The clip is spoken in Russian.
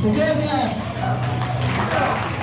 Сегодня угу.